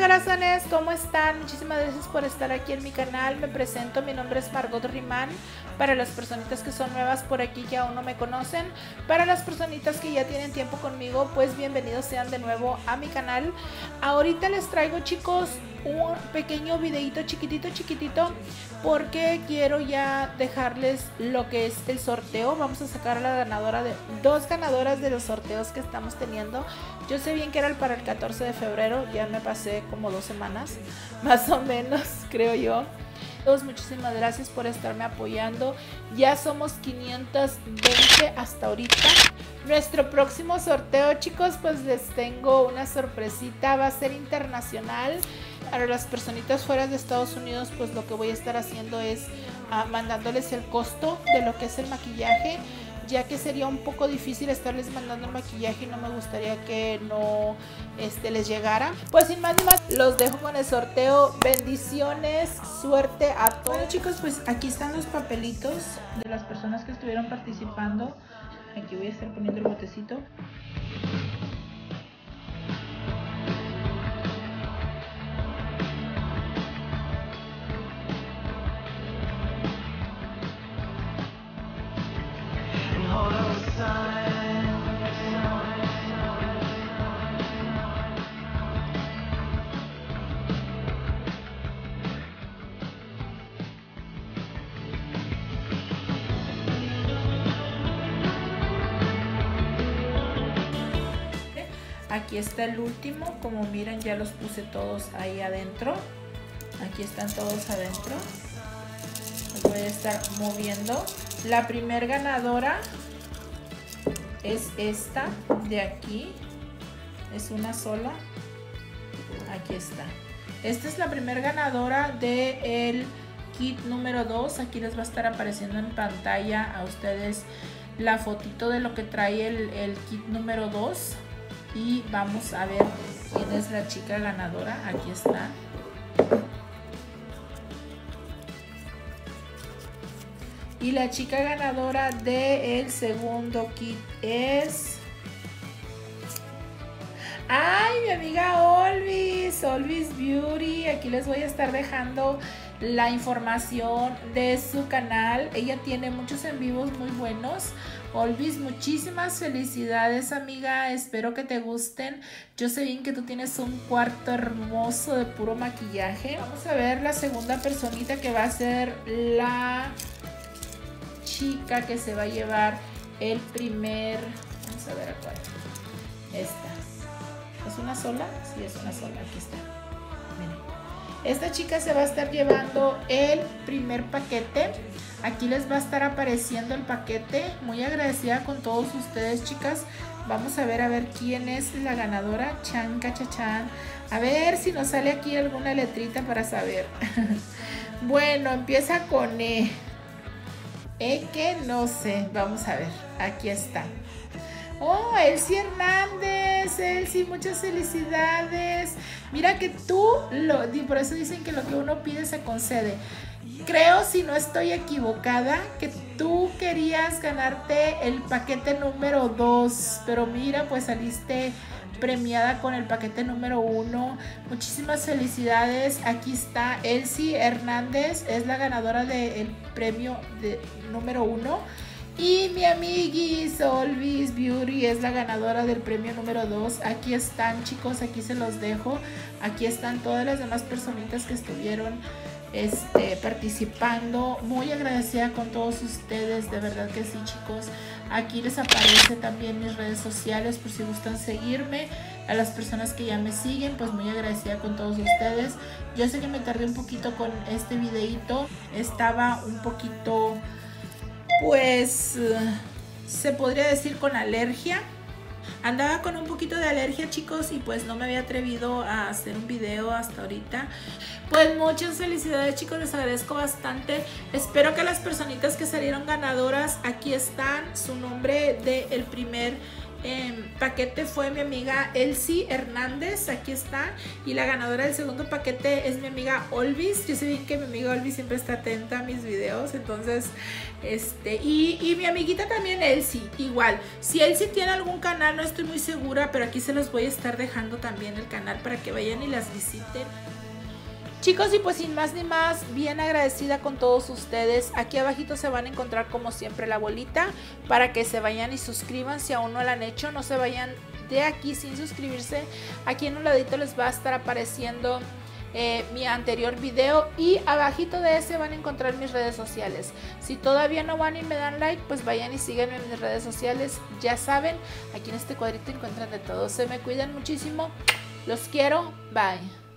garazanes, ¿cómo están? Muchísimas gracias por estar aquí en mi canal. Me presento, mi nombre es Margot Rimán. Para las personitas que son nuevas por aquí que aún no me conocen, para las personitas que ya tienen tiempo conmigo, pues bienvenidos sean de nuevo a mi canal. Ahorita les traigo chicos un pequeño videito chiquitito chiquitito porque quiero ya dejarles lo que es el sorteo vamos a sacar a la ganadora de dos ganadoras de los sorteos que estamos teniendo yo sé bien que era para el 14 de febrero ya me pasé como dos semanas más o menos creo yo todos muchísimas gracias por estarme apoyando. Ya somos 520 hasta ahorita. Nuestro próximo sorteo, chicos, pues les tengo una sorpresita. Va a ser internacional. Para las personitas fuera de Estados Unidos, pues lo que voy a estar haciendo es ah, mandándoles el costo de lo que es el maquillaje ya que sería un poco difícil estarles mandando el maquillaje y no me gustaría que no este, les llegara. Pues sin más ni más, los dejo con el sorteo. Bendiciones, suerte a todos. Bueno chicos, pues aquí están los papelitos de las personas que estuvieron participando. Aquí voy a estar poniendo el botecito. Aquí está el último, como miran ya los puse todos ahí adentro. Aquí están todos adentro. Voy a estar moviendo. La primer ganadora es esta de aquí. Es una sola. Aquí está. Esta es la primer ganadora del kit número 2. Aquí les va a estar apareciendo en pantalla a ustedes la fotito de lo que trae el, el kit número 2 y vamos a ver quién es la chica ganadora. Aquí está. Y la chica ganadora del segundo kit es... ¡Ay, mi amiga Olvis! Olvis Beauty. Aquí les voy a estar dejando la información de su canal. Ella tiene muchos en vivos muy buenos. Olvis, muchísimas felicidades amiga, espero que te gusten. Yo sé bien que tú tienes un cuarto hermoso de puro maquillaje. Vamos a ver la segunda personita que va a ser la chica que se va a llevar el primer... Vamos a ver cuál. Esta. ¿Es una sola? Sí, es una sola. Aquí está. Esta chica se va a estar llevando el primer paquete Aquí les va a estar apareciendo el paquete. Muy agradecida con todos ustedes, chicas. Vamos a ver a ver quién es la ganadora. Chan, cachachan. A ver si nos sale aquí alguna letrita para saber. bueno, empieza con E. E que no sé. Vamos a ver. Aquí está. Oh, Elsie Hernández, Elsie, muchas felicidades. Mira que tú, lo, por eso dicen que lo que uno pide se concede creo, si no estoy equivocada, que tú querías ganarte el paquete número 2, pero mira, pues saliste premiada con el paquete número 1. Muchísimas felicidades. Aquí está Elsie Hernández, es la ganadora del premio de, número 1. Y mi amigui Solvis Beauty es la ganadora del premio número 2. Aquí están chicos, aquí se los dejo. Aquí están todas las demás personitas que estuvieron este, participando. Muy agradecida con todos ustedes, de verdad que sí chicos. Aquí les aparece también mis redes sociales por si gustan seguirme. A las personas que ya me siguen, pues muy agradecida con todos ustedes. Yo sé que me tardé un poquito con este videito. Estaba un poquito, pues, se podría decir con alergia. Andaba con un poquito de alergia chicos y pues no me había atrevido a hacer un video hasta ahorita. Pues muchas felicidades chicos, les agradezco bastante. Espero que las personitas que salieron ganadoras, aquí están su nombre del primer em, paquete fue mi amiga Elsie Hernández, aquí está. Y la ganadora del segundo paquete es mi amiga Olvis. Yo sé bien que mi amiga Olvis siempre está atenta a mis videos, entonces, este, y, y mi amiguita también Elsie, igual. Si Elsie tiene algún canal, no estoy muy segura, pero aquí se los voy a estar dejando también el canal para que vayan y las visiten. Chicos, y pues sin más ni más, bien agradecida con todos ustedes. Aquí abajito se van a encontrar como siempre la bolita para que se vayan y suscriban si aún no la han hecho. No se vayan de aquí sin suscribirse. Aquí en un ladito les va a estar apareciendo eh, mi anterior video y abajito de ese van a encontrar mis redes sociales. Si todavía no van y me dan like, pues vayan y síganme en mis redes sociales. Ya saben, aquí en este cuadrito encuentran de todo. Se me cuidan muchísimo. Los quiero. Bye.